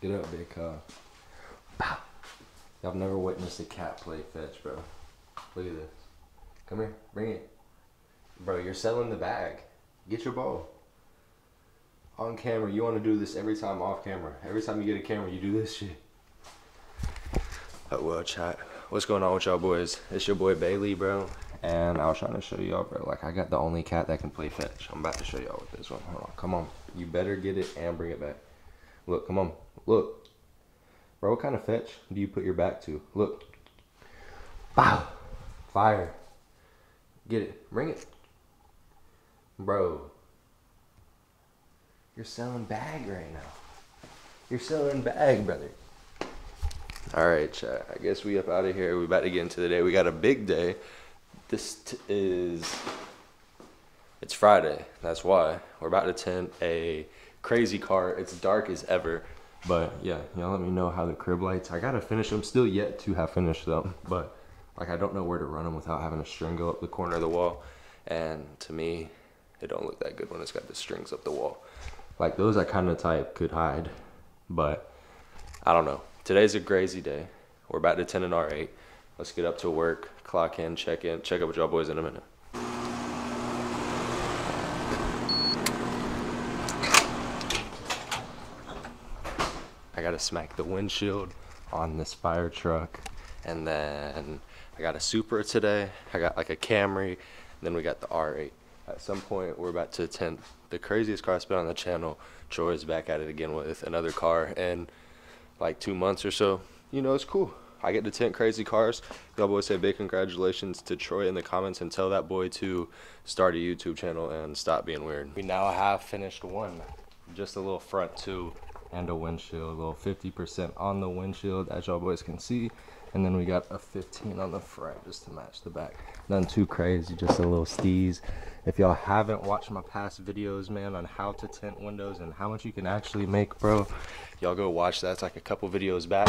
Get up, big car. Pow. Y'all never witnessed a cat play fetch, bro. Look at this. Come here, bring it. Bro, you're selling the bag. Get your ball. On camera, you want to do this every time off camera. Every time you get a camera, you do this shit. Oh, well, chat. What's going on with y'all boys? It's your boy Bailey, bro. And I was trying to show y'all, bro. Like, I got the only cat that can play fetch. I'm about to show y'all with this one. Hold on. Come on. You better get it and bring it back. Look, come on. Look. Bro, what kind of fetch do you put your back to? Look. Wow. Fire. Get it. Bring it. Bro. You're selling bag right now. You're selling bag, brother. All right, chat. I guess we up out of here. We about to get into the day. We got a big day. This t- is it's Friday. That's why we're about to tint a crazy car. It's dark as ever, but yeah, y'all let me know how the crib lights. I gotta finish them. Still yet to have finished them, but like I don't know where to run them without having a string go up the corner of the wall. And to me, it don't look that good when it's got the strings up the wall. Like those, I kind of type could hide, but I don't know. Today's a crazy day. We're about to tint an R8. Let's get up to work, clock in, check in, check up with y'all boys in a minute. I gotta smack the windshield on this fire truck. And then I got a Supra today. I got like a Camry. then we got the R8. At some point, we're about to tint the craziest car spin on the channel. Troy is back at it again with another car in like two months or so. You know, it's cool. I get to tint crazy cars. Y'all boys say big congratulations to Troy in the comments and tell that boy to start a YouTube channel and stop being weird. We now have finished one. Just a little front two and a windshield, a little 50% on the windshield as y'all boys can see. And then we got a 15 on the front just to match the back. Nothing too crazy, just a little steez. If y'all haven't watched my past videos, man, on how to tint windows and how much you can actually make, bro, y'all go watch that. It's like a couple videos back.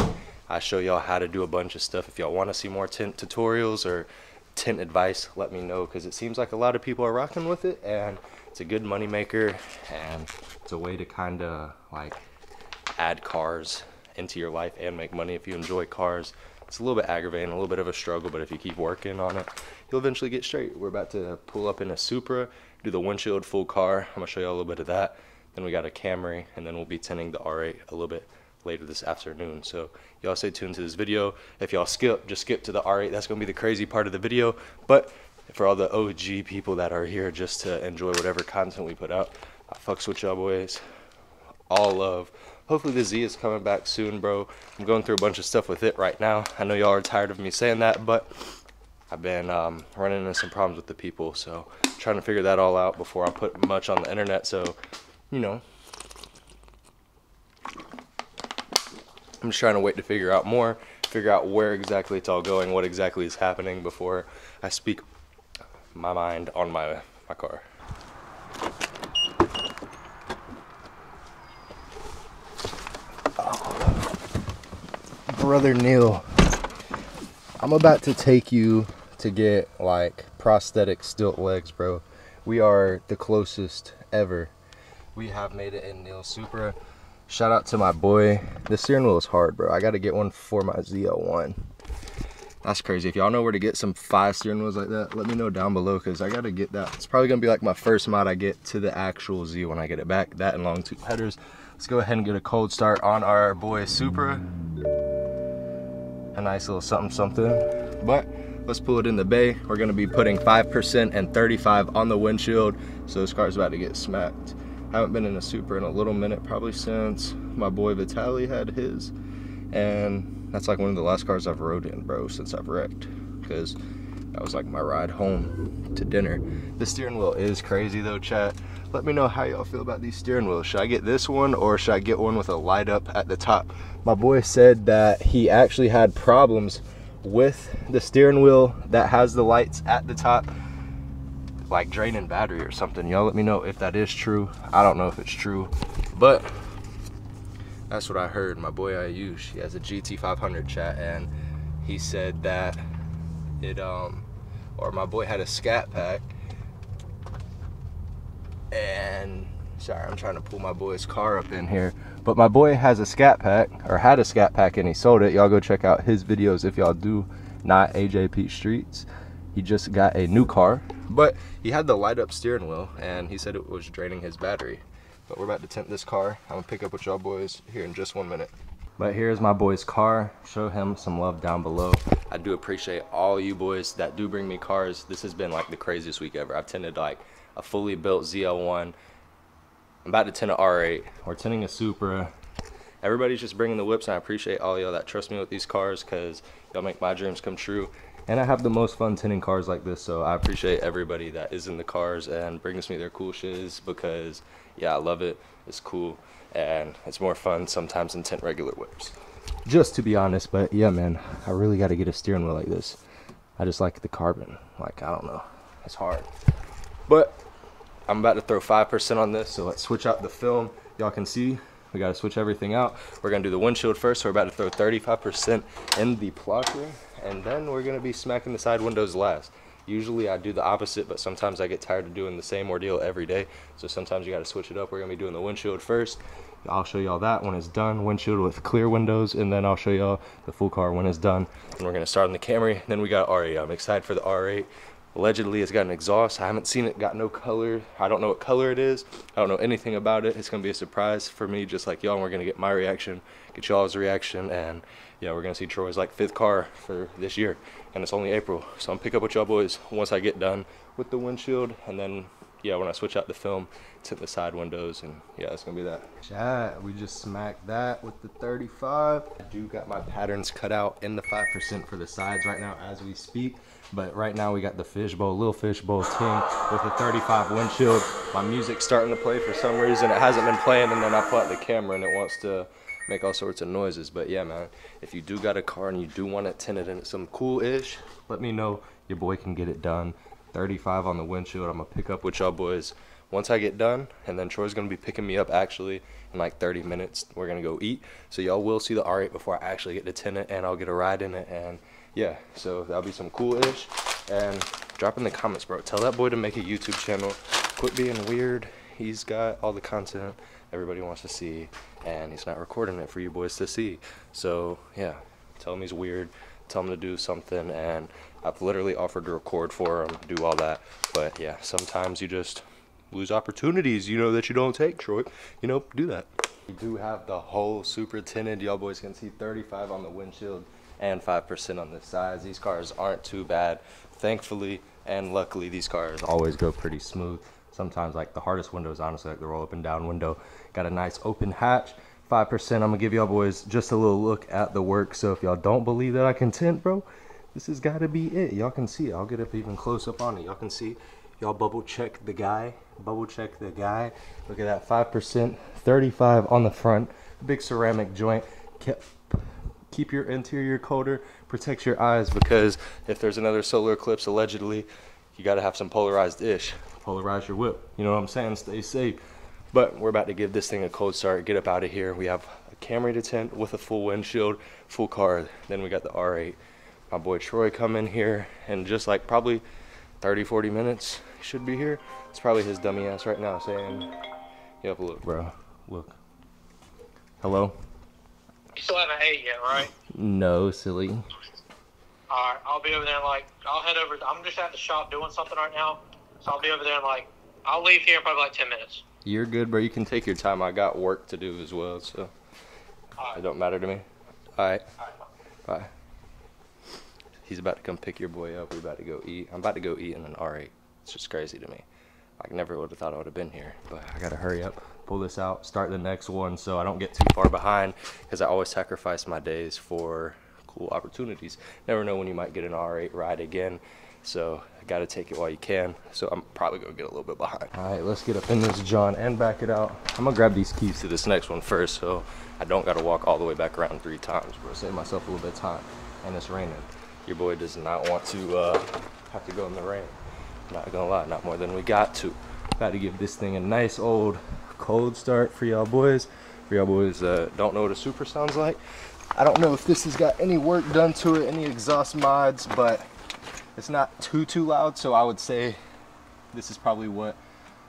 I show y'all how to do a bunch of stuff. If y'all want to see more tint tutorials or tint advice, let me know because it seems like a lot of people are rocking with it and it's a good money maker and it's a way to kind of like add cars into your life and make money if you enjoy cars. It's a little bit aggravating, a little bit of a struggle, but if you keep working on it, you'll eventually get straight. We're about to pull up in a Supra, do the windshield full car. I'm gonna show you a little bit of that. Then we got a Camry, and then we'll be tinting the R8 a little bit later this afternoon. So y'all stay tuned to this video. If y'all skip, just skip to the R8. That's gonna be the crazy part of the video. But for all the OG people that are here just to enjoy whatever content we put out, I fucks with y'all boys. All love. Hopefully the Z is coming back soon, bro. I'm going through a bunch of stuff with it right now. I know y'all are tired of me saying that, but I've been um, running into some problems with the people, so trying to figure that all out before I put much on the internet. So, you know, I'm just trying to wait to figure out more, figure out where exactly it's all going, what exactly is happening before I speak my mind on my my car. Brother Neil, I'm about to take you to get like prosthetic stilt legs, bro. We are the closest ever. We have made it in Neil Supra. Shout out to my boy. The steering wheel is hard, bro. I got to get one for my ZL1. That's crazy. If y'all know where to get some five steering wheels like that, let me know down below because I got to get that. It's probably going to be like my first mod I get to the actual Z when I get it back. That and long tube headers. Let's go ahead and get a cold start on our boy Supra nice little something something. But let's pull it in the bay. We're gonna be putting 5% and 35 on the windshield. So this car's about to get smacked. Haven't been in a Supra in a little minute, probably since my boy Vitali had his. And that's like one of the last cars I've rode in, bro, since I've wrecked. Because that was like my ride home to dinner. The steering wheel is crazy though, chat. Let me know how y'all feel about these steering wheels. Should I get this one or should I get one with a light up at the top? My boy said that he actually had problems with the steering wheel that has the lights at the top like draining battery or something y'all let me know if that is true i don't know if it's true but that's what i heard my boy ayush he has a gt500 chat and he said that it um or my boy had a scat pack and Sorry, I'm trying to pull my boy's car up in here. But my boy has a scat pack, or had a scat pack and he sold it. Y'all go check out his videos if y'all do not AJ Pete Streets. He just got a new car, but he had the light up steering wheel and he said it was draining his battery. But we're about to tint this car. I'm gonna pick up with y'all boys here in just one minute. But here's my boy's car. Show him some love down below. I do appreciate all you boys that do bring me cars. This has been like the craziest week ever. I've tinted like a fully built ZL1. I'm about to tint an R8. We're tinting a Supra. Everybody's just bringing the whips and I appreciate all y'all that trust me with these cars because y'all make my dreams come true. And I have the most fun tinting cars like this, so I appreciate everybody that is in the cars and brings me their cool shiz because, yeah, I love it. It's cool and it's more fun sometimes than tint regular whips. Just to be honest, but yeah, man, I really got to get a steering wheel like this. I just like the carbon. Like, I don't know. It's hard. But I'm about to throw 5% on this, so let's switch out the film. Y'all can see we got to switch everything out. We're going to do the windshield first, so we're about to throw 35% in the blocker, and then we're going to be smacking the side windows last. Usually I do the opposite, but sometimes I get tired of doing the same ordeal every day. So sometimes you got to switch it up. We're going to be doing the windshield first. I'll show y'all that when it's done, windshield with clear windows, and then I'll show y'all the full car when it's done. And we're going to start on the Camry, then we got R8. I'm excited for the R8. Allegedly, it's got an exhaust. I haven't seen it, got no color. I don't know what color it is. I don't know anything about it. It's gonna be a surprise for me, just like y'all. We're gonna get my reaction, get y'all's reaction, and yeah, we're gonna see Troy's like fifth car for this year, and it's only April. So I'm pick up with y'all boys once I get done with the windshield, and then yeah, when I switch out the film, tint the side windows, and yeah, it's gonna be that. Chat, we just smacked that with the 35. I do got my patterns cut out in the 5% for the sides right now as we speak. But right now we got the fishbowl, little fishbowl ting with a 35 windshield. My music's starting to play for some reason. It hasn't been playing and then I put the camera and it wants to make all sorts of noises. But yeah, man, if you do got a car and you do want it tinted and some cool-ish, let me know. Your boy can get it done. 35 on the windshield. I'm gonna pick up with y'all boys once I get done, and then Troy's gonna be picking me up actually in like 30 minutes. We're gonna go eat, so y'all will see the R8 before I actually get to tint it, and I'll get a ride in it, and yeah, so that'll be some cool-ish. And drop in the comments, bro. Tell that boy to make a YouTube channel. Quit being weird. He's got all the content everybody wants to see, and he's not recording it for you boys to see. So yeah, tell him he's weird. Tell him to do something, and I've literally offered to record for him, do all that. But yeah, sometimes you just lose opportunities, you know, that you don't take, Troy. You know, do that. We do have the whole supra tinted. Y'all boys can see 35 on the windshield and 5% on the sides. These cars aren't too bad. Thankfully and luckily, these cars always go pretty smooth. Sometimes like the hardest windows, honestly, like the roll up and down window. Got a nice open hatch. 5%, I'm gonna give y'all boys just a little look at the work. So if y'all don't believe that I can tint, bro, this has gotta be it. Y'all can see it. I'll get up even close up on it. Y'all can see, y'all bubble check the guy. Bubble check the guy. Look at that, 5%, 35 on the front. Big ceramic joint. Kept keep your interior colder, protects your eyes because if there's another solar eclipse allegedly, you got to have some polarized ish. Polarize your whip. You know what I'm saying? Stay safe. But we're about to give this thing a cold start, get up out of here. We have a Camry to tent with a full windshield, full car. Then we got the R8. My boy Troy come in here and just like probably 30, 40 minutes, he should be here. It's probably his dummy ass right now saying, yep, look, bro, look. Hello? You still haven't ate yet, right? No, silly. All right, I'll be over there. In like, I'll head over. I'm just at the shop doing something right now, so I'll be over there. In like, I'll leave here in probably like ten minutes. You're good, bro. You can take your time. I got work to do as well, so right. it don't matter to me. All right, All right. bye. He's about to come pick your boy up. We're about to go eat. I'm about to go eat in an R8. It's just crazy to me. I never would have thought I would have been here, but I gotta hurry up, pull this out, start the next one so I don't get too far behind because I always sacrifice my days for cool opportunities. Never know when you might get an R8 ride again, so I gotta take it while you can. So I'm probably gonna get a little bit behind. All right, let's get up in this John and back it out. I'm gonna grab these keys to this next one first so I don't gotta walk all the way back around three times, bro. Save myself a little bit of time, and it's raining. Your boy does not want to uh, have to go in the rain. Not gonna lie, not more than we got to. Got to give this thing a nice old cold start for y'all boys. For y'all boys uh, don't know what a supra sounds like. I don't know if this has got any work done to it, any exhaust mods, but it's not too too loud. So I would say this is probably what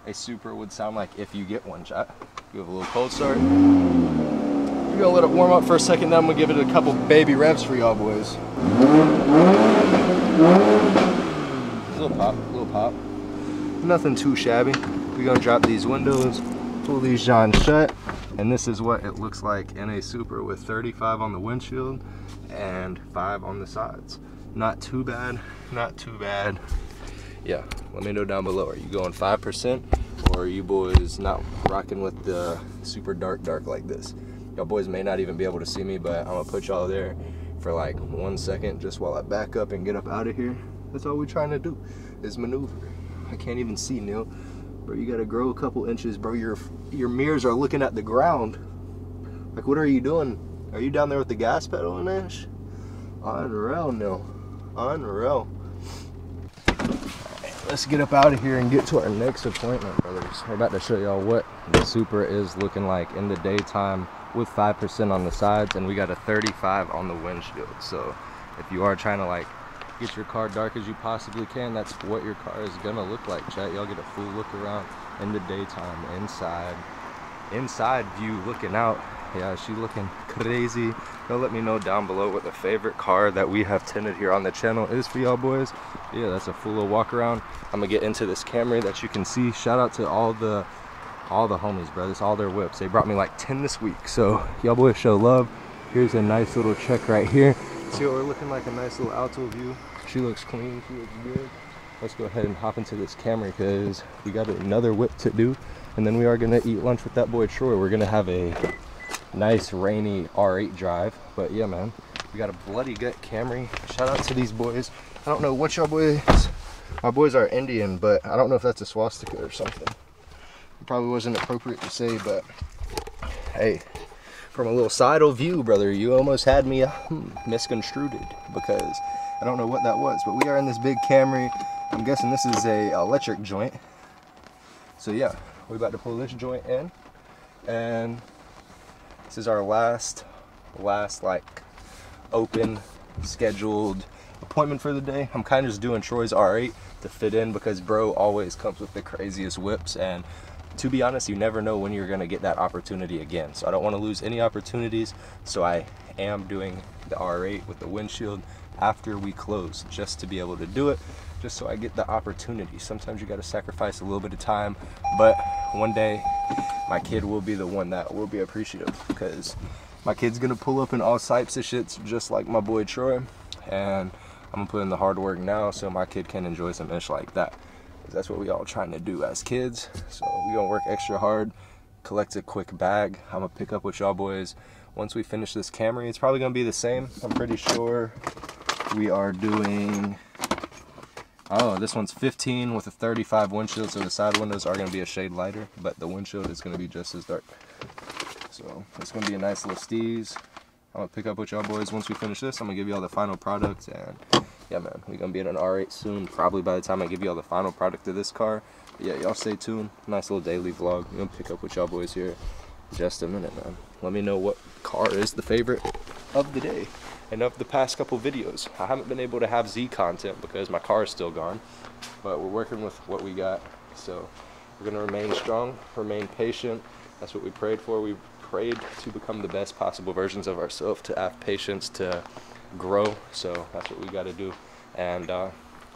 a Supra would sound like if you get one, chat. You have a little cold start. We're gonna let it warm up for a second, then I'm gonna give it a couple baby revs for y'all boys. A Little pop, little pop. Nothing too shabby. We're gonna drop these windows, pull these johns shut, and this is what it looks like in a Supra with 35 on the windshield and five on the sides. Not too bad, not too bad. Yeah, let me know down below. Are you going 5% or are you boys not rocking with the super dark dark like this? Y'all boys may not even be able to see me, but I'm gonna put y'all there for like one second just while I back up and get up out of here. That's all we're trying to do is maneuver. I can't even see, Neil. Bro, you gotta grow a couple inches, bro. Your your mirrors are looking at the ground. Like, what are you doing? Are you down there with the gas pedal an inch? Unreal, Neil. Unreal. let's get up out of here and get to our next appointment, brothers. We're about to show y'all what the Supra is looking like in the daytime with 5% on the sides, and we got a 35 on the windshield. So if you are trying to like get your car dark as you possibly can, that's what your car is gonna look like, chat. Y'all get a full look around in the daytime, inside, inside view looking out. Yeah, she looking crazy. Y'all let me know down below what the favorite car that we have tinted here on the channel is for y'all boys. Yeah, that's a full of walk around. I'm gonna get into this Camry that you can see. Shout out to all the all the homies, bro. This all their whips. They brought me like 10 this week. So y'all boys show love. Here's a nice little check right here. See what we're looking like a nice little alto view. She looks clean, she looks good. Let's go ahead and hop into this Camry because we got another whip to do. And then we are gonna eat lunch with that boy Troy. We're gonna have a nice rainy R8 drive. But yeah, man, we got a bloody gut Camry. Shout out to these boys. I don't know what y'all boys, my boys are Indian, but I don't know if that's a swastika or something. It probably wasn't appropriate to say, but hey, from a little sidle view, brother, you almost had me uh, misconstrued because I don't know what that was. But we are in this big Camry. I'm guessing this is a electric joint. So yeah, we're about to pull this joint in, and this is our last, last like open scheduled appointment for the day. I'm kind of just doing Troy's R8 to fit in because bro always comes with the craziest whips and to be honest, you never know when you're going to get that opportunity again. So I don't want to lose any opportunities. So I am doing the R8 with the windshield after we close just to be able to do it, just so I get the opportunity. Sometimes you got to sacrifice a little bit of time, but one day my kid will be the one that will be appreciative because my kid's to pull up in all types of shits just like my boy Troy. And I'm to put in the hard work now so my kid can enjoy some ish like that that's what we all trying to do as kids. So we gonna work extra hard, collect a quick bag. I'm gonna pick up with y'all boys once we finish this Camry. It's probably gonna be the same. I'm pretty sure we are doing. Oh, this one's 15 with a 35 windshield, so the side windows are gonna be a shade lighter, but the windshield is gonna be just as dark. So it's gonna be a nice little steez. I'm gonna pick up with y'all boys once we finish this. I'm gonna give y'all the final product and yeah, man, we're gonna be in an R8 soon. Probably by the time I give y'all the final product of this car. But yeah, y'all stay tuned. Nice little daily vlog. I'm gonna pick up with y'all boys here just a minute, man. Let me know what car is the favorite of the day and of the past couple videos. I haven't been able to have Z content because my car is still gone, but we're working with what we got. So we're gonna remain strong, remain patient. That's what we prayed for. We prayed to become the best possible versions of ourselves, to have patience, to grow. So that's what we got to do. And uh,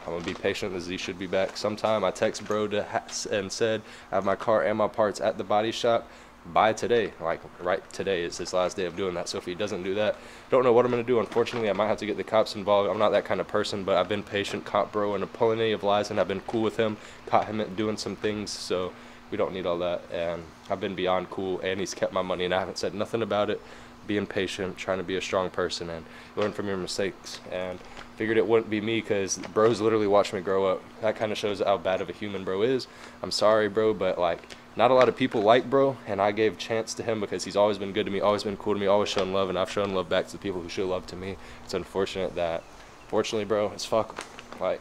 I'm gonna be patient. The Z should be back sometime. I text bro to and said I have my car and my parts at the body shop by today. Like right today is his last day of doing that. So if he doesn't do that, don't know what I'm gonna do. Unfortunately, I might have to get the cops involved. I'm not that kind of person, but I've been patient. Caught bro in a plenty of lies, and I've been cool with him. Caught him doing some things. So we don't need all that. And I've been beyond cool, and he's kept my money, and I haven't said nothing about it being patient, trying to be a strong person, and learn from your mistakes. And figured it wouldn't be me because bros literally watched me grow up. That kind of shows how bad of a human bro is. I'm sorry, bro, but like not a lot of people like bro, and I gave chance to him because he's always been good to me, always been cool to me, always shown love, and I've shown love back to the people who show love to me. It's unfortunate that, fortunately, bro, it's fuck. Like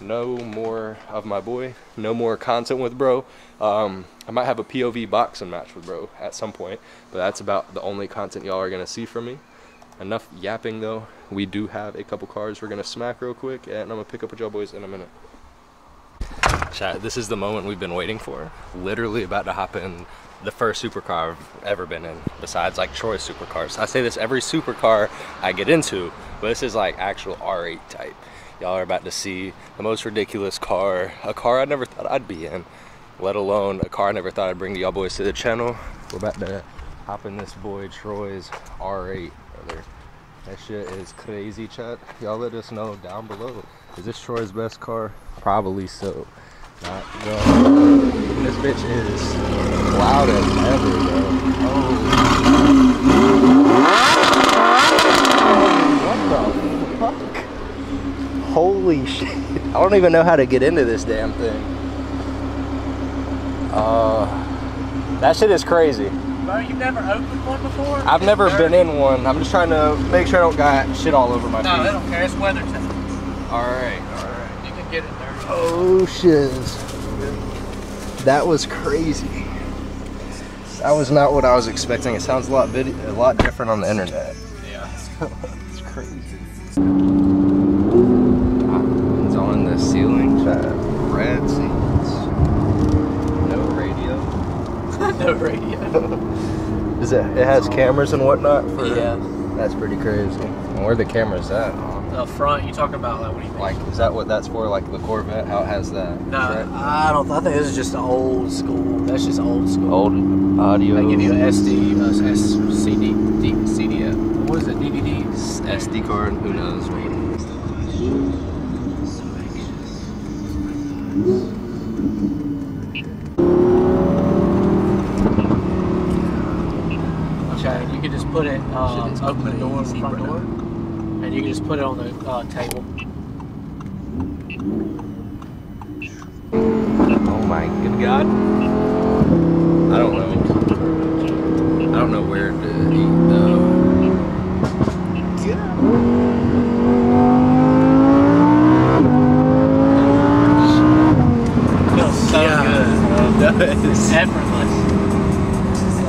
no more of my boy, no more content with bro. Um, I might have a POV boxing match with bro at some point, but that's about the only content y'all are gonna see from me. Enough yapping though. We do have a couple cars we're gonna smack real quick, and I'm gonna pick up with y'all boys in a minute. Chat, this is the moment we've been waiting for. Literally about to hop in the first supercar I've ever been in, besides like Troy's supercars. I say this every supercar I get into, but this is like actual R8 type. Y'all are about to see the most ridiculous car, a car I never thought I'd be in, let alone a car I never thought I'd bring to y'all boys to the channel. We're about to hop in this boy Troy's R8, brother. That shit is crazy, chat. Y'all let us know down below. Is this Troy's best car? Probably so. Not well. This bitch is loud as ever, bro. Oh. What the fuck? Holy shit. I don't even know how to get into this damn thing. Uh, that shit is crazy. Bro, you've never opened one before? I've never been in one. I'm just trying to make sure I don't got shit all over my No, they feet. don't care. It's weather time. Alright, alright. You can get it there. Oh shiz. That was crazy. That was not what I was expecting. It sounds a lot a lot different on the internet. Yeah. it's crazy. Diamonds on the ceiling. Red seats. No radio. no radio. Is it? It has cameras and whatnot. For Yeah. That's pretty crazy. Where the cameras at? The front, you talking about like what do you mean? Like, is that what that's for? Like the Corvette? How it has that? no, front? I don't. I think this is just old school. That's just old school. Old audio. They give you an SD, uh, S, CD, D, CDF. What is it? DVD. SD card. Who knows? what it is. Okay, you can just put it. Um, open the door, the front door, and you can just put it on the uh, table. Oh my good God. I don't know. I don't know where to eat though. Feels so good. It does. Effortless.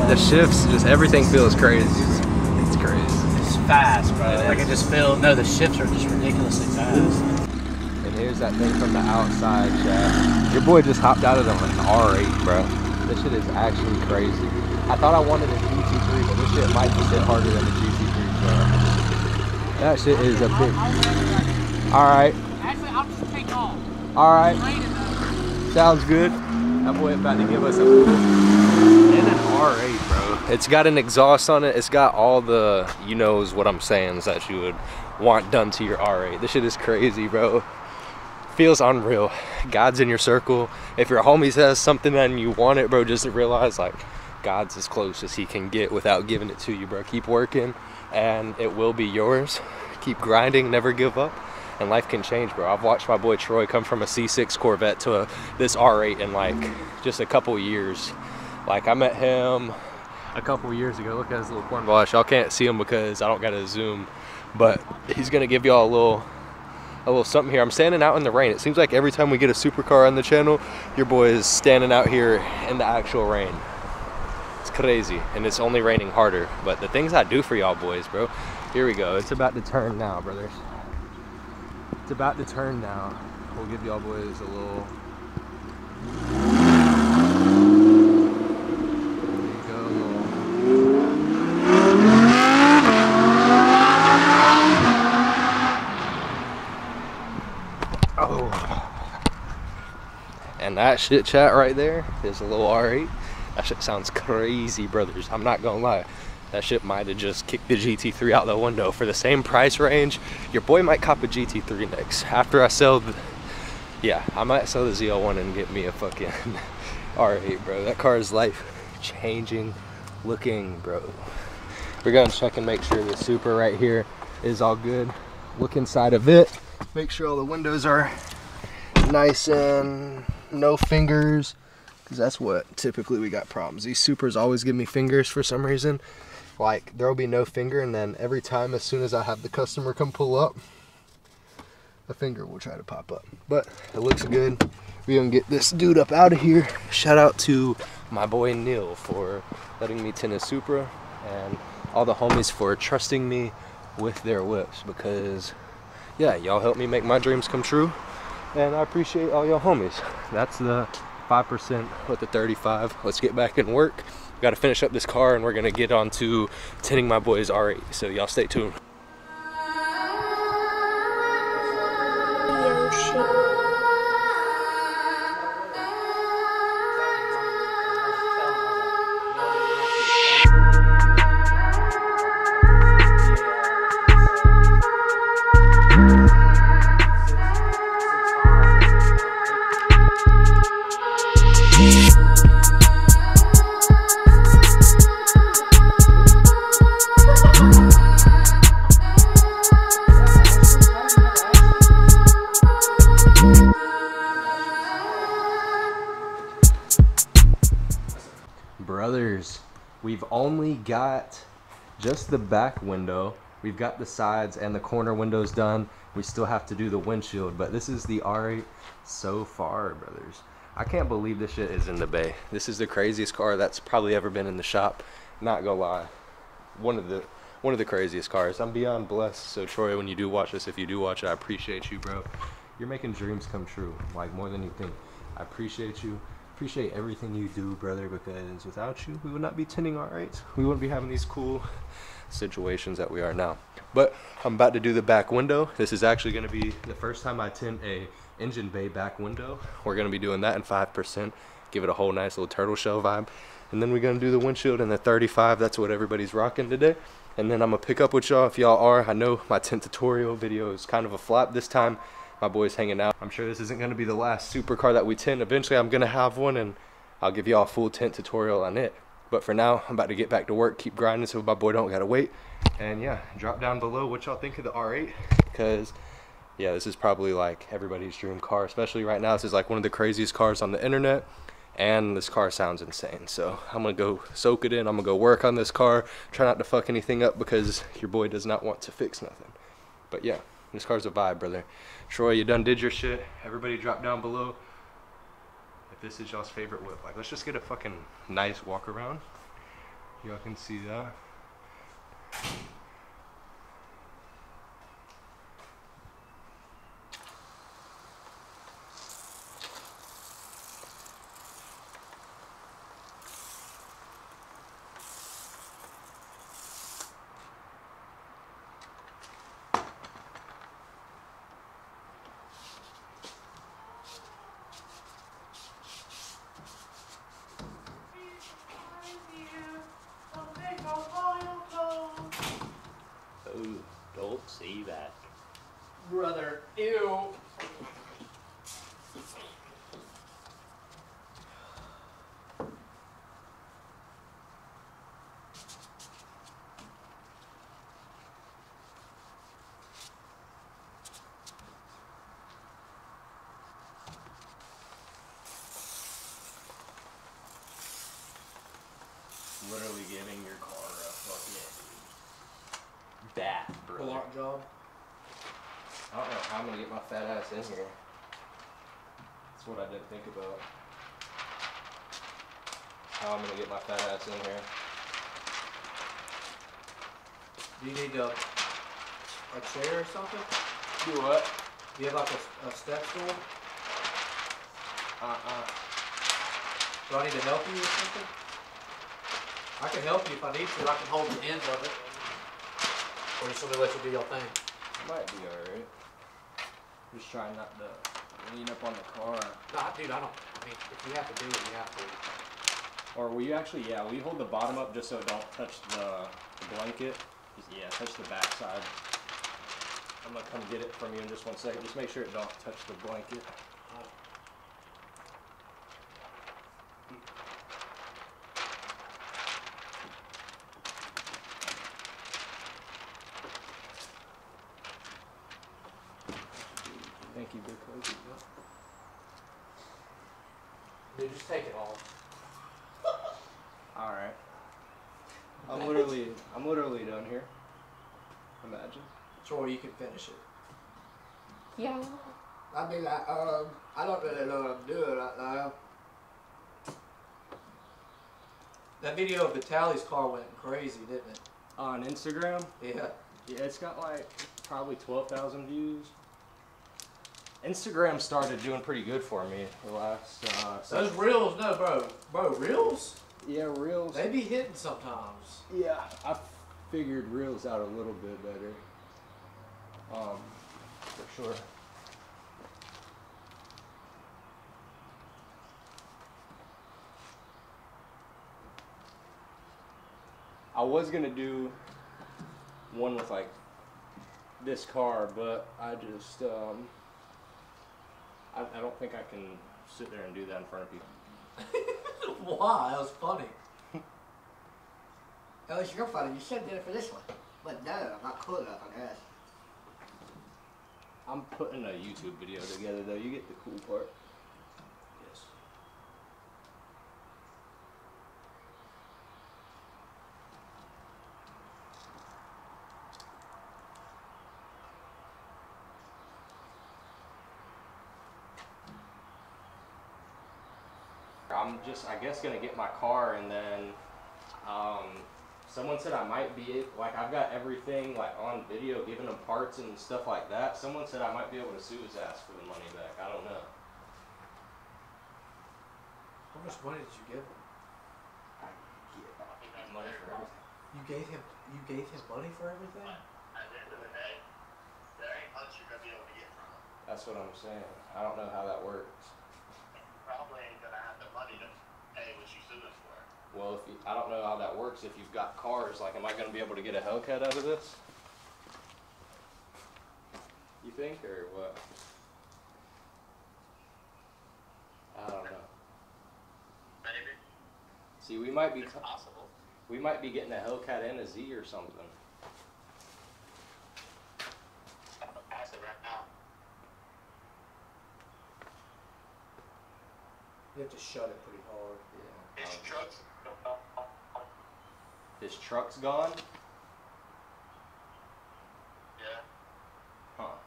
The shifts, just everything feels crazy. It's crazy. Fast, bro. It. I just feel. No, the shifts are just ridiculously fast. And here's that thing from the outside, chat. Your boy just hopped out of them an R8, bro. This shit is actually crazy. I thought I wanted a GT3, but this shit might just hit harder than a GT3, bro. That shit is a big. Alright, Actually, I'll just take off. alright. Sounds good. That boy about to give us a R8, bro. It's got an exhaust on it. It's got all the you knows what I'm saying that you would want done to your R8. This shit is crazy, bro. Feels unreal. God's in your circle. If your homie says something and you want it, bro, just realize like God's as close as he can get without giving it to you, bro. Keep working and it will be yours. Keep grinding, never give up and life can change, bro. I've watched my boy Troy come from a C6 Corvette to a, this R8 in like just a couple years. Like I met him a couple years ago. Look at his little cornball. Y'all can't see him because I don't got a zoom, but he's gonna give y'all a little, a little something here. I'm standing out in the rain. It seems like every time we get a supercar on the channel, your boy is standing out here in the actual rain. It's crazy, and it's only raining harder. But the things I do for y'all boys, bro. Here we go. It's about to turn now, brothers. It's about to turn now. We'll give y'all boys a little. There you go, little- Oh. And that shit chat right there is a little R8. That shit sounds crazy, brothers. I'm not gonna lie. That shit might have just kicked the GT3 out the window for the same price range. Your boy might cop a GT3 next. After I sell the, yeah, I might sell the ZL1 and get me a fucking R8, bro. That car is life changing looking, bro. We're gonna check and make sure the Supra right here is all good. Look inside of it. Make sure all the windows are nice and no fingers because that's what typically we got problems these supras always give me fingers for some reason like there'll be no finger and then every time as soon as i have the customer come pull up a finger will try to pop up but it looks good we're gonna get this dude up out of here shout out to my boy neil for letting me tint his supra and all the homies for trusting me with their whips because yeah y'all helped me make my dreams come true and I appreciate all y'all homies. That's the 5% with the 35. Let's get back in work. Got to finish up this car and we're going to get on to tinting my boys R8. So y'all stay tuned. Brothers, we've only got just the back window. We've got the sides and the corner windows done. We still have to do the windshield, but this is the R8 so far, brothers. I can't believe this shit is in the bay. This is the craziest car that's probably ever been in the shop. Not gonna lie. One of the one of the craziest cars. I'm beyond blessed. So Troy, when you do watch this, if you do watch it, I appreciate you, bro. You're making dreams come true, like more than you think. I appreciate you. Appreciate everything you do, brother, because without you, we would not be tinting R8s. We wouldn't be having these cool situations that we are now. But I'm about to do the back window. This is actually going to be the first time I tint a engine bay back window. We're to be doing that in 5%. Give it a whole nice little turtle shell vibe. And then we're to do the windshield in the 35. That's what everybody's rocking today. And then I'm to pick up with y'all if y'all are. I know my tint tutorial video is kind of a flop this time. My boy's hanging out. I'm sure this isn't to be the last supercar that we tint. Eventually, I'm to have one and I'll give y'all a full tent tutorial on it. But for now, I'm about to get back to work, keep grinding so my boy don't gotta wait. And yeah, drop down below what y'all think of the R8 because yeah, this is probably like everybody's dream car, especially right now. This is like one of the craziest cars on the internet and this car sounds insane. So I'm gonna go soak it in. I'm gonna go work on this car. Try not to fuck anything up because your boy does not want to fix nothing. But yeah, this car's a vibe, brother. Troy, you done did your shit. Everybody drop down below if this is y'all's favorite whip. Like, let's just get a fucking nice walk around. Y'all can see that. Oh, don't see that. Brother, ew. Literally giving your car a fucking bat, bro. out job. I don't know how I'm gonna get my fat ass in here. That's what I didn't think about. How I'm gonna get my fat ass in here. Do you need a, a chair or something? Do what? Do you have like a, a step stool? Uh-uh. Do I need to help you or something? I can help you if I need to. I can hold the ends of it. Or just let me let you do your thing. Might be alright. Just trying not to lean up on the car. Nah, dude, I don't. I mean, if you have to do it, you have to. Or will you actually, yeah, will you hold the bottom up just so it don't touch the, the blanket? Just, yeah, touch the back side. I'm gonna come get it from you in just one second. Just make sure it don't touch the blanket. Thank you, Big Cozy. Dude, just take it off. All right. I'm literally, I'm literally done here. Imagine. Troy, you can finish it. Yeah. I mean, like, um, I don't really know what I'm doing right now. That video of Vitaly's car went crazy, didn't it? On Instagram, Yeah. yeah, it's got like probably 12,000 views. Instagram started doing pretty good for me the last. Uh, Those reels, no, bro, bro, reels. yeah, reels. They be hitting sometimes. Yeah, I figured reels out a little bit better. Um, for sure. I was gonna do one with like this car, but I just um, I, I don't think I can sit there and do that in front of people. Why? That was funny. that was your funny. You should have did it for this one. But no, I'm not cool enough, I guess. I'm putting a YouTube video together though. You get the cool part. Yes. I'm just, I guess, gonna get my car and then, um, someone said I might be like I've got everything like on video, giving them parts and stuff like that. Someone said I might be able to sue his ass for the money back. I don't know. How much money did you give him? I get money for everything. You gave him. You gave him money for everything. At the end of the day, there ain't much you're gonna be able to get from it. That's what I'm saying. I don't know how that works. Probably ain't gonna have the money to pay what you sued us for. Well, if you, I don't know how that works. If you've got cars, like, am I gonna be able to get a Hellcat out of this? You think, or what? I don't know. Maybe. See, we might be It's possible. we might be getting a Hellcat and a Z or something. I'm gonna pass it right now. You have to shut it pretty His truck's gone. yeah. Huh.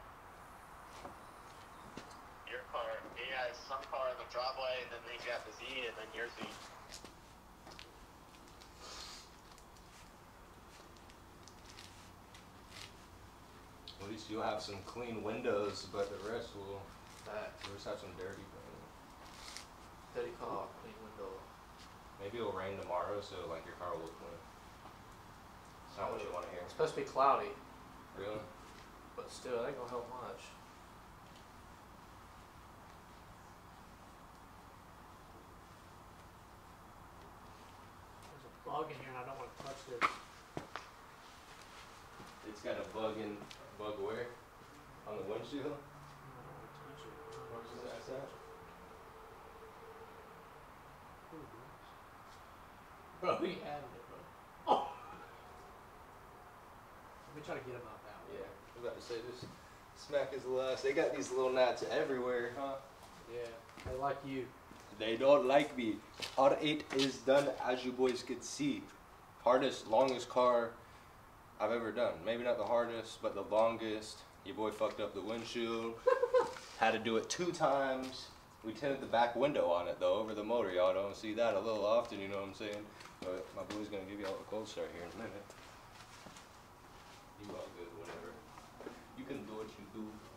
Your car. He has some car in the driveway, and then he's got the Z, and then your Z. At least you'll have some clean windows, but the rest will That we'll just have some dirty things. dirty car, clean window. Maybe it'll rain tomorrow, so like your car will look clean. It's not what you want to hear. It's supposed to be cloudy, Really? but still, that ain't gonna help much. There's a bug in here, and I don't want to touch this. It's got a bug in bug where? On the windshield? I don't want to touch it. I don't Where's that touch at? it. Bro, we had it, bro. Oh! Me try to get him out that way. Yeah. I was about to say this smack is the. They got these little gnats everywhere, huh? Yeah, they like you. They don't like me. R8 is done as you boys can see. Hardest, longest car I've ever done. Maybe not the hardest, but the longest. Your boy fucked up the windshield. Had to do it two times. We tinted the back window on it though, over the motor. Y'all don't see that a little often, you know what I'm saying? But my boy's gonna give y'all a cold start here in a minute. You all good, whatever. You can do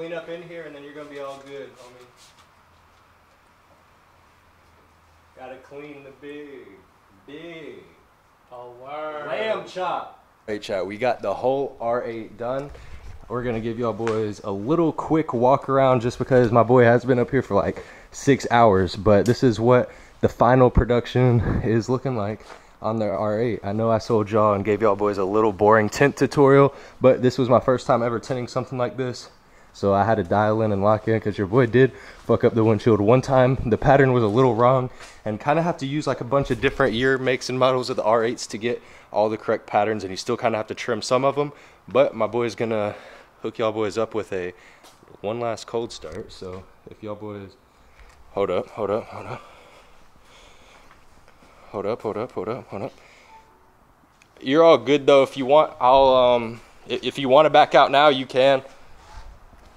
clean up in here and then you're gonna be all good, homie. Gotta clean the big, big Oh, word. lamb chop. Hey, chat, we got the whole R8 done. We're gonna give y'all boys a little quick walk around just because my boy has been up here for like six hours. But this is what the final production is looking like on the R8. I know I sold y'all and gave y'all boys a little boring tint tutorial, but this was my first time ever tinting something like this. So I had to dial in and lock in because your boy did fuck up the windshield one time. The pattern was a little wrong and kind of have to use like a bunch of different year makes and models of the R8s to get all the correct patterns and you still kind of have to trim some of them. But my boy's gonna hook y'all boys up with a one last cold start. So if y'all boys, hold up, hold up, hold up. Hold up, hold up, hold up, hold up. You're all good though. If you want, I'll um, if you want to back out now, you can.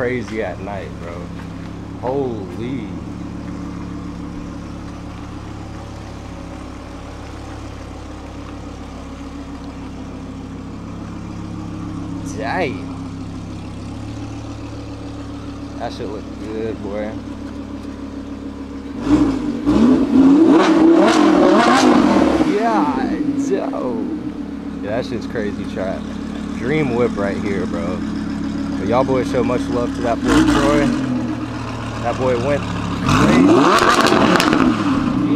crazy at night, bro. Holy. Damn. That shit look good, boy. Yeah, dope. Yeah, that shit's crazy, trap. Dream whip right here, bro. But y'all boys show much love to that boy Troy. That boy went crazy.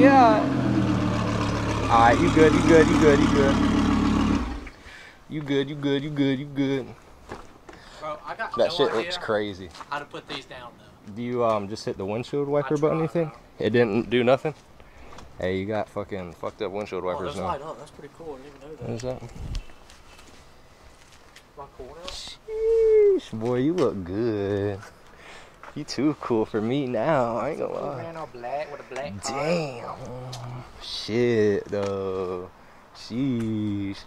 Yeah. Alright, you good, you good, you good, you good. You good, you good, you good, you good. Bro, I got That no shit looks crazy. how to put these down though. Do you um just hit the windshield wiper button? You tried, it didn't do nothing? Hey, you got fucking fucked up windshield Oh, wipers those now. That's pretty cool. I didn't even know What that. is that? Am I boy, you look good. You too cool for me now. I ain't gonna lie. Man, all black with a black. Damn. Shit, though. Sheesh.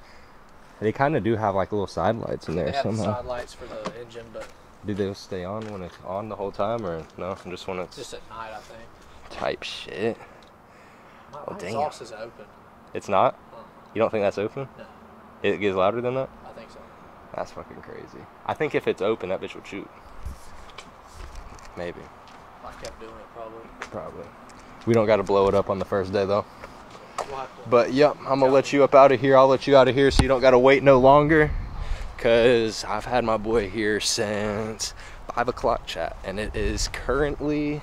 They kind of do have like little side lights in They there have somehow. side lights for the engine, but Do they stay on when it's on the whole time, or no? Just when it's just at night, I think. type shit. My, Oh, my damn. exhaust is open. It's not. Uh, You don't think that's open? No. It gets louder than that. I think so. That's fucking crazy. I think if it's open, that bitch would shoot. Maybe. I kept doing it probably. Probably. We don't got to blow it up on the first day though. We'll have to- But yep, I'm gonna let you up out of here. I'll let you out of here so you don't gotta wait no longer. Cause I've had my boy here since five o'clock chat, and it is currently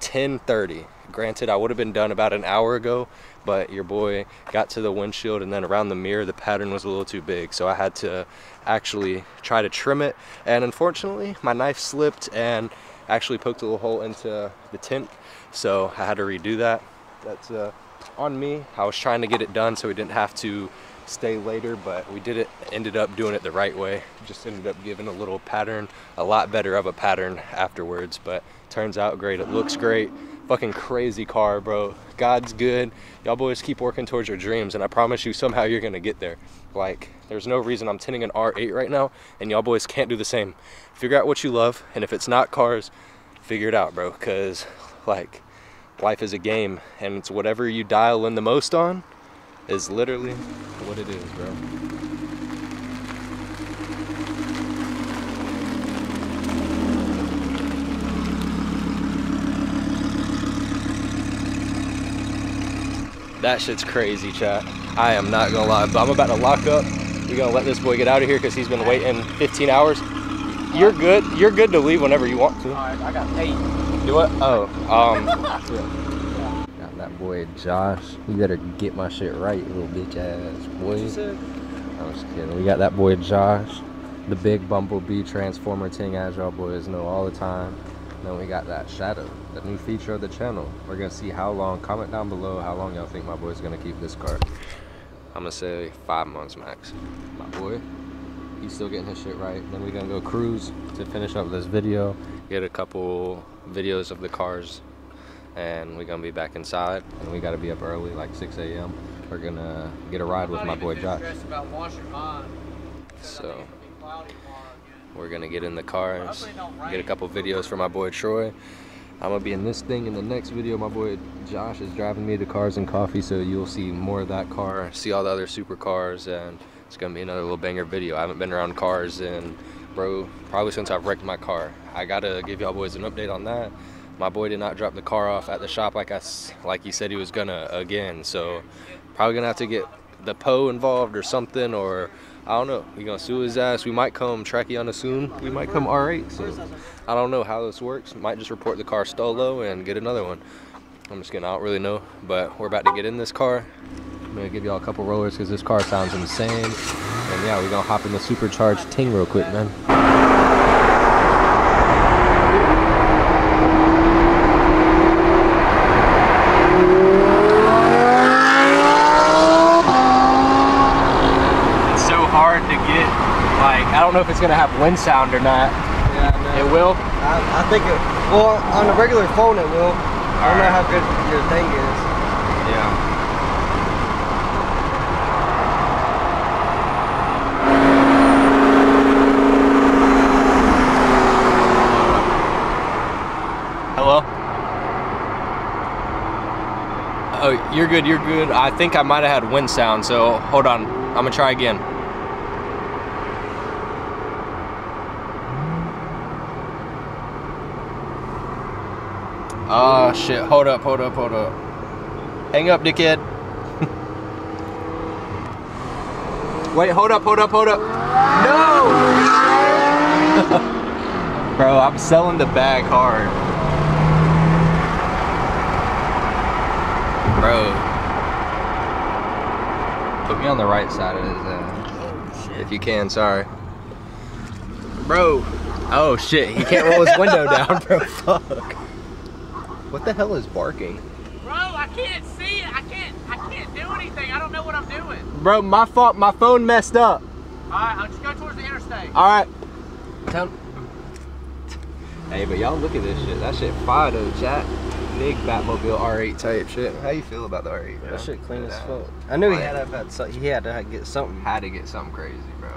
10:30. Granted, I would have been done about an hour ago, but your boy got to the windshield and then around the mirror, the pattern was a little too big, so I had to actually try to trim it. And unfortunately, my knife slipped and actually poked a little hole into the tint, so I had to redo that. That's uh, on me. I was trying to get it done so we didn't have to stay later, but we did it. Ended up doing it the right way. Just ended up giving a little pattern, a lot better of a pattern afterwards. But turns out great. It looks great. Fucking crazy car, bro. God's good. Y'all boys keep working towards your dreams, and I promise you, somehow you're gonna get there. Like, there's no reason I'm tending an R8 right now, and y'all boys can't do the same. Figure out what you love, and if it's not cars, figure it out, bro. Cause, like, life is a game, and it's whatever you dial in the most on is literally what it is, bro. That shit's crazy, chat. I am not gonna lie, but I'm about to lock up. We're gonna let this boy get out of here because he's been waiting 15 hours. You're good. You're good to leave whenever you want to. Alright, I got eight. Do what? Oh, um. Got that boy Josh. You better get my shit right, little bitch ass boy. I'm just kidding. We got that boy Josh, the big bumblebee transformer thing, as y'all boys know all the time. Then we got that Shadow, the new feature of the channel. We're gonna see how long. Comment down below how long y'all think my boy's gonna keep this car. I'm gonna say five months max. My boy, he's still getting his shit right. Then we're gonna go cruise to finish up this video. Get a couple videos of the cars and we're gonna be back inside, and we gotta be up early, like 6 a.m. We're gonna get a ride with my boy Josh. About washing mine. So we're gonna get in the car and get a couple videos for my boy Troy. I'm gonna be in this thing in the next video. My boy Josh is driving me to Cars and Coffee, so you'll see more of that car, see all the other supercars, and it's gonna be another little banger video. I haven't been around cars in, bro, probably since I've wrecked my car. I gotta give y'all boys an update on that. My boy did not drop the car off at the shop like I, like he said he was gonna again. So probably gonna have to get the Poe involved or something, or I don't know. We gonna sue his ass. We might come Trackiana soon. We might come R8. So I don't know how this works. Might just report the car stolo and get another one. I'm just kidding. I don't really know. But we're about to get in this car. I'm gonna give y'all a couple rollers because this car sounds insane. And yeah, we're gonna hop in the supercharged Ting real quick, man. It's so hard to get. Like, I don't know if it's gonna have wind sound or not. Yeah. It will. I, I think it. Well, on a regular phone it will. I don't know how good your thing is. Yeah. Hello? Oh, you're good, you're good. I think I might have had wind sound, so hold on. I'm gonna try again. Oh shit, hold up, hold up, hold up. Hang up, dickhead. Wait, hold up, hold up, hold up. No! Bro, I'm selling the bag hard. Bro. Put me on the right side of his uh, if you can, sorry. Bro. Oh shit, he can't roll his window down, bro. Fuck. What the hell is barking? Bro, I can't see it. I can't. I can't do anything. I don't know what I'm doing. Bro, my fault. My phone messed up. All right, I'm just going towards the interstate. All right. Tell. Hey, but y'all look at this shit. That shit fire though, chat. Big Batmobile R8 type shit. How you feel about the R8, bro? That shit clean as fuck. I knew he had to have had so, he had to get something. Had to get something crazy, bro.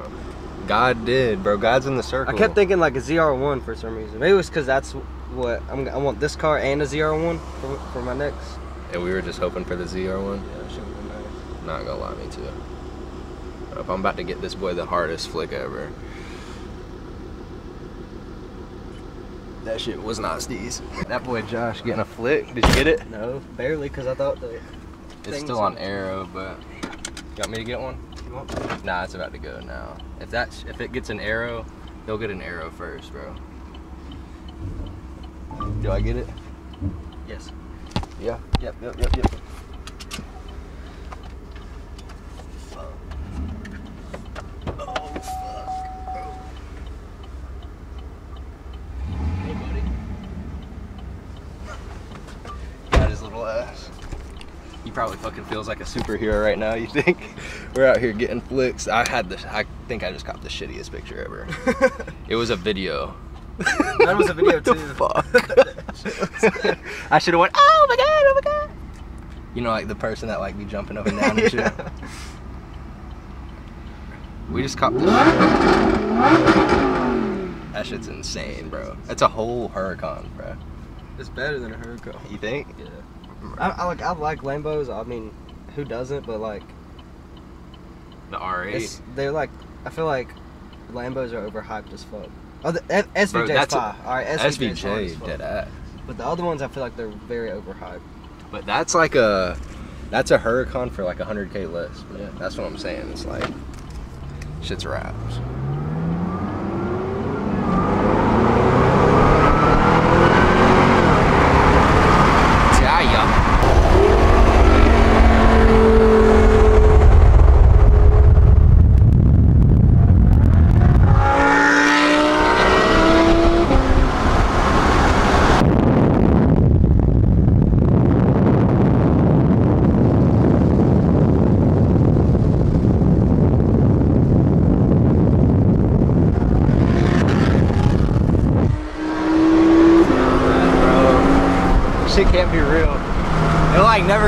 God did, bro. God's in the circle. I kept thinking like a ZR1 for some reason. Maybe it was because that's what I'm, I want this car and a ZR1 for, for my next. And we were just hoping for the ZR one. Yeah, that shit would be nice. Not gonna lie, me too. But if I'm about to get this boy the hardest flick ever. That shit was not Steez. That boy Josh getting a flick. Did you get it? No, barely because I thought that. It's still on on- arrow, but you want me to get one? You want- Nah, it's about to go now. If that's if it gets an arrow, they'll get an arrow first, bro. Do I get it? Yes. Yeah. Yep, yep, yep, yep. Oh fuck. Hey buddy. Got his little ass. He probably fucking feels like a superhero right now. You think? We're out here getting flicks. I had this. I think I just got the shittiest picture ever. it was a video. That was a video too. fuck? I should have went. Oh my god! Oh my god! You know, like the person that like be jumping up and down and shit. We just caught. That shit's insane, bro. That's a whole Huracan, bro. It's better than a Huracan. You think? Yeah. I, I like I like Lambos. I mean, who doesn't? But like, The R8. it's, they're like I feel like Lambos are overhyped as fuck. Oh, the F- SVJ's Bro, that's a- fine. All right, SVJ's fine as SVJ fuck. dead ass. But the other ones, I feel like they're very overhyped. But that's like a that's a Huracan for like 100k less. Yeah. That's what I'm saying. It's like shit's raps.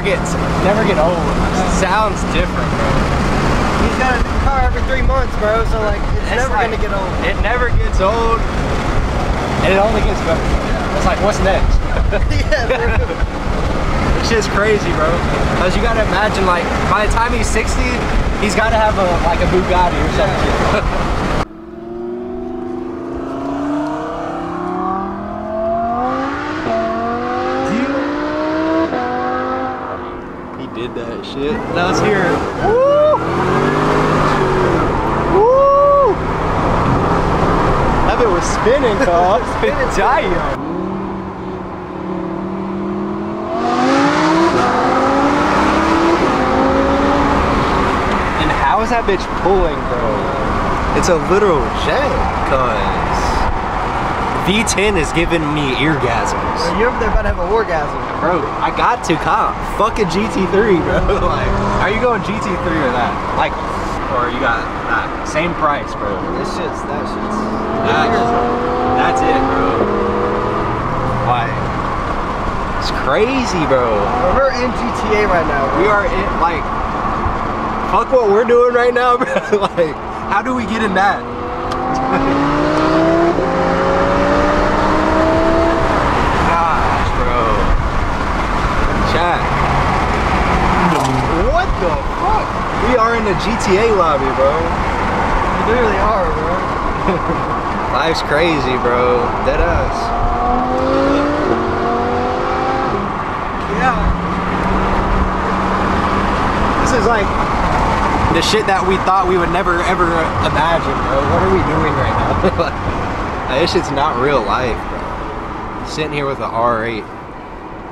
Gets, never get old. sounds different, bro. He's got a new car every three months, bro. So like, it's, It's never like- gonna get old. It never gets old, and it only gets better. It's like, what's next? yeah. This shit's crazy, bro. Cause you gotta imagine, like, by the time he's 60, he's gotta have a like a Bugatti or something. He did that shit. Now let's hear it. Woo! Woo! That bit was spinning, cuz. spinning giant. And how is that bitch pulling, bro? It's a literal jet, cuz. V10 is giving me eargasms. You're over there about to have an orgasm. Bro, I got to cop. Fuck a GT3, bro. like, are you going GT3 or that? Like, or you got that same price, bro. This shit's that shit's. That, that's it, bro. Like, it's crazy, bro. We're in GTA right now. We are in, like, fuck what we're doing right now, bro. like, how do we get in that? Gosh, bro. Chat. What the fuck? We are in the GTA lobby, bro. We literally are, bro. Life's crazy, bro. Dead ass. Yeah. This is like the shit that we thought we would never ever imagine, bro. What are we doing right now? Like, this shit's not real life, bro. Sitting here with an R8.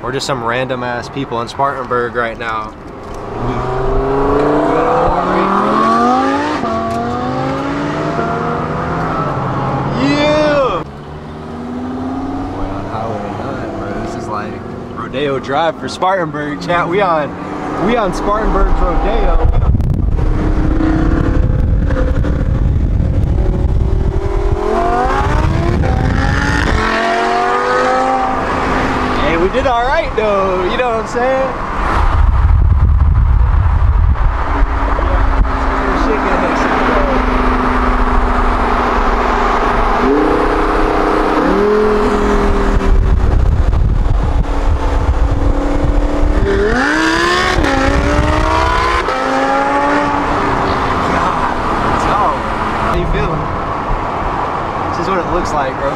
We're just some random ass people in Spartanburg right now. We got a R8, bro. Yeah! Boy, on Highway 9, bro. This is like Rodeo Drive for Spartanburg, chat. We on we on Spartanburg's Rodeo. Hey, we did all right though. You know what I'm saying? Yeah, shit gonna make sense, bro. God, how you feeling? This is what it looks like, bro.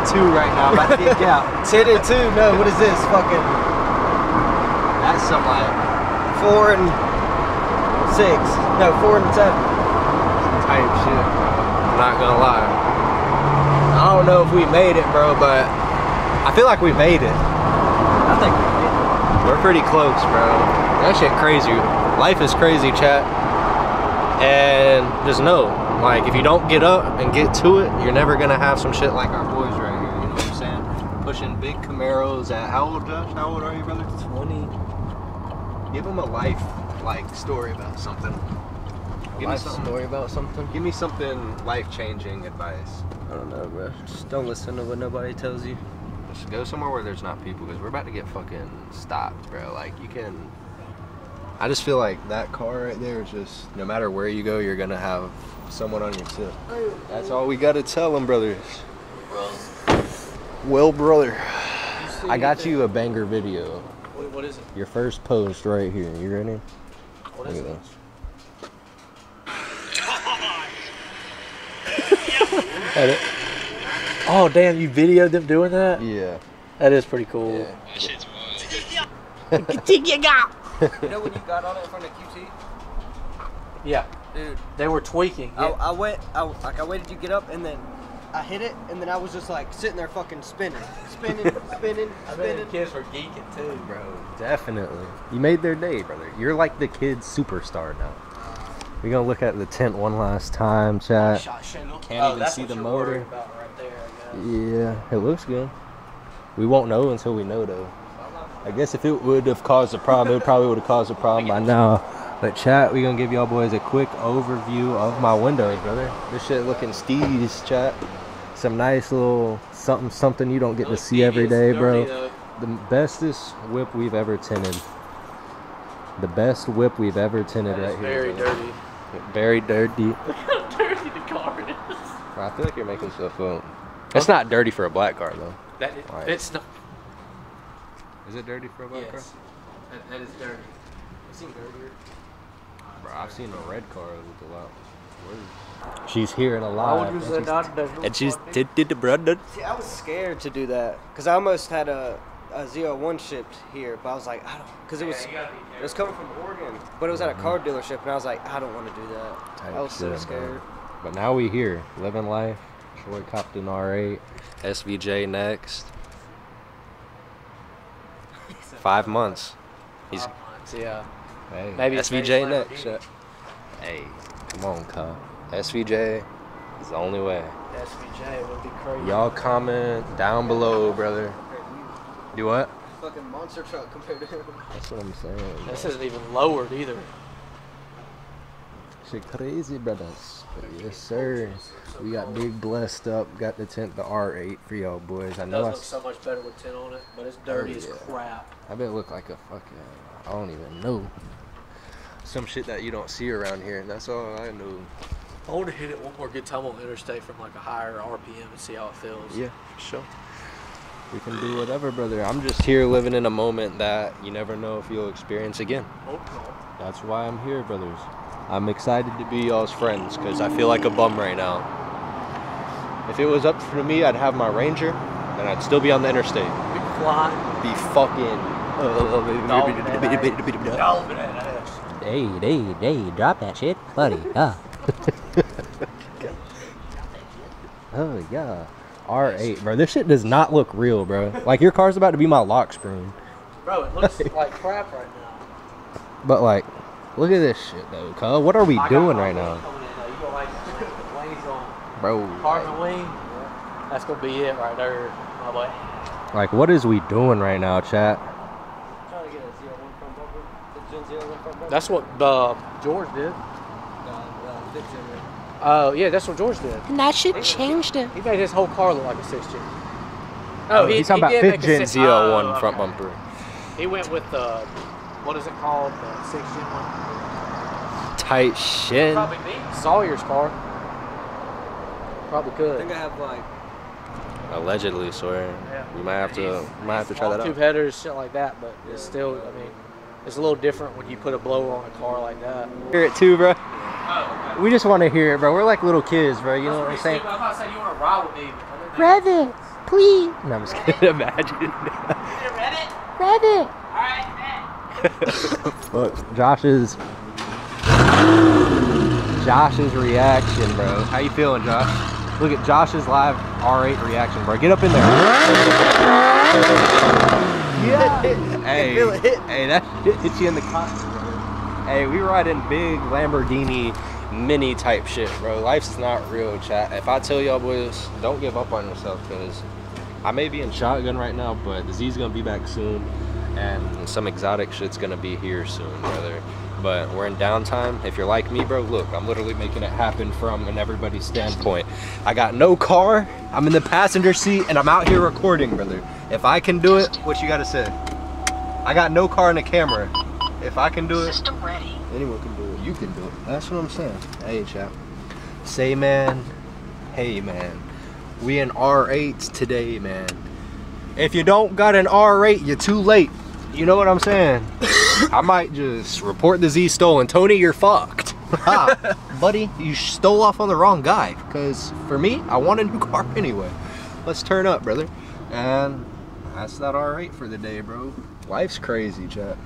We're 10 and 2 right now, about to get out. 10 and 2. No, what is this? Fucking That's some like 4 and 6. No, 4 and 7. type shit. I'm not gonna lie. I don't know if we made it, bro, but I feel like we made it. I think we did. We're pretty close, bro. That shit crazy. Life is crazy, chat. And just know, like, if you don't get up and get to it, you're never gonna have some shit like our boys right here. You know what I'm saying? Pushing big Camaros at how old, Josh? How old are you, brother? 20. Give them a life, like, story about something. Give Life me something. story about something. Give me something life-changing advice. I don't know, bro. Just don't listen to what nobody tells you. Just go somewhere where there's not people because we're about to get fucking stopped, bro. Like you can. I just feel like that car right there is just no matter where you go, you're gonna have someone on your tip. That's all we gotta tell them, brothers. Well, brother, I got you a banger video. What, what is it? Your first post right here. You ready? What Look is at it? this. Edit. Oh damn! You videoed them doing that? Yeah. That is pretty cool. Yeah. You know when you got on it in front of QT? Yeah, Dude, they were tweaking. I, I went, I, like I waited you get up and then I hit it and then I was just like sitting there fucking spinning. Spinning, spinning, I bet spinning. the kids were geeking too, bro. Definitely. You made their day, brother. You're like the kid's superstar now. We're gonna look at the tint one last time, chat. Can't even oh, see the motor. About right there, I guess. Yeah, it looks good. We won't know until we know, though. I guess if it would have caused a problem, it probably would have caused a problem by now. But chat, we gonna give y'all boys a quick overview of my windows, brother. This shit looking steez, chat. Some nice little something, something you don't get to see every day, bro. The bestest whip we've ever tinted. The best whip we've ever tinted That right is here. very brother. dirty. Very dirty. Look how dirty the car is. I feel like you're making stuff up. It's not dirty for a black car though. That Right. it's not. Is it dirty for a black Yes. That, that is dirty. I've seen dirtier. Bro, I've seen a red car with a lot worse. She's here and I alive. would use and she's- not And she's tinted the brother. See, I was scared to do that because I almost had a, a zero oh one shipped here, but I was like, I don't, because it was it was coming from Oregon, but it was at a car mm-hmm. dealership, and I was like, I don't want to do that. Type I was so shit, bro. scared. But now we here, living life. Troy copped an R8. SVJ next. Five months. He's Yeah. hey, Maybe it's SVJ maybe next. Hey, come on, Kyle. SVJ is the only way. SVJ would be crazy. Y'all comment down below, brother. Do what? Fucking monster truck compared to him. That's what I'm saying. This isn't even lowered either. Shit crazy, brothers. Yes, sir. We got big blessed up. Got the tint, the R8 for y'all boys. I It know does I, look s- so much better with tint on it, but it's oh, dirty as yeah. crap. I bet it look like a fucking. I don't even know. Some shit that you don't see around here, and that's all I know. I want to hit it one more good time on interstate from like a higher RPM and see how it feels. Yeah, sure. We can do whatever, brother. I'm just here living in a moment that you never know if you'll experience again. Oh, Hope. That's why I'm here, brothers. I'm excited to be y'all's friends because I feel like a bum right now. If it was up to me, I'd have my Ranger and I'd still be on the interstate. Be fly. Be fucking. Uh, uh, uh, hey, hey, hey, drop that shit, buddy. Ah. Oh yeah. R8, bro. This shit does not look real, bro. Like your car's about to be my lock screen. Bro, it looks like crap right now. But like, look at this shit though, cuz. What are we I doing right now? in, though. Like the wings on Bro. wing. That's gonna be it right there, my boy. Like what is we doing right now, chat? Trying to get a zero one front bumper. The Gen zero one front bumper. That's what uh, George did. No, uh, Vic Gen rig. Oh yeah, that's what George did. And that shit changed it. He made his whole car look like a six gen. Oh, he, he's talking he about did fifth make a gen six- Z01 oh, front okay. bumper. He went with the what is it called? The six gen one. Tight shit. Probably beat Sawyer's car. Probably I think I have like Allegedly, swear. Yeah. We might have to, we might have to try that Tube out. headers, shit like that, but it's still. I mean, it's a little different when you put a blower on a car like that. Hear it too, bro. We just want to hear it, bro. We're like little kids, bro. You know what I'm saying? I thought you want to ride with me. Rev it, please. No, I'm just kidding. Imagine. Rev it. Look, Josh's Josh's reaction, bro. How you feeling, Josh? Look at Josh's live R8 reaction, bro. Get up in there. Yeah. Hey, feel it hit. hey, that shit hit you in the cockpit, bro. Hey, we riding big Lamborghini mini type shit, bro. Life's not real, chat. If I tell y'all boys, don't give up on yourself, cause I may be in shotgun right now, but the Z's gonna be back soon, and some exotic shit's gonna be here soon, brother. But we're in downtime. If you're like me, bro, look, I'm literally making it happen from an everybody's standpoint. I got no car. I'm in the passenger seat, and I'm out here recording, brother. If I can do it, what you gotta say? I got no car and a camera. If I can do it, anyone can do it. You can do it. That's what I'm saying. Hey, chap. Say, man. Hey, man. We in R8s today, man. If you don't got an R8, you're too late. You know what I'm saying? I might just report the Z stolen. Tony, you're fucked. ha, buddy, you stole off on the wrong guy. Because for me, I want a new car anyway. Let's turn up, brother. And that's that R8 for the day, bro. Life's crazy, chat.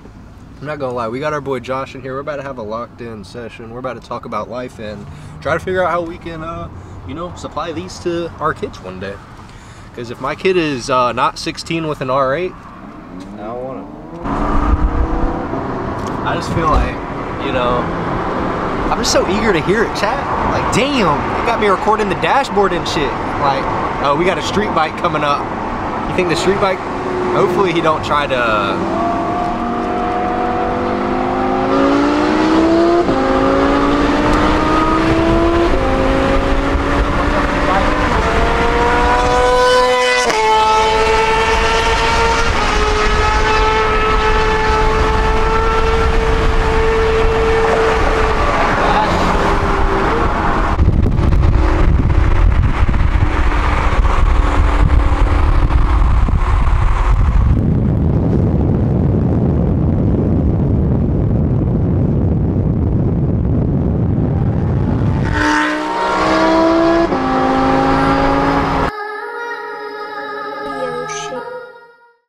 I'm not gonna lie, we got our boy Josh in here. We're about to have a locked in session. We're about to talk about life and try to figure out how we can, uh, you know, supply these to our kids one day. Because if my kid is uh, not 16 with an R8, I don't want him. I just feel like, you know, I'm just so eager to hear it, chat. Like, damn, you got me recording the dashboard and shit. Like, oh, we got a street bike coming up. You think the street bike? Hopefully he don't try to